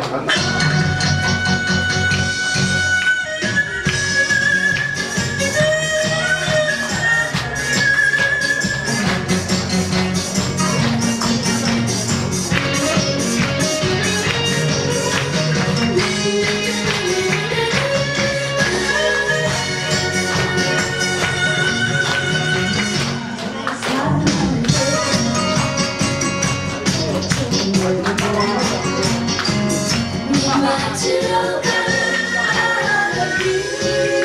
Alter. 待ちよかったあの日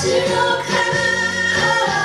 가지로 가라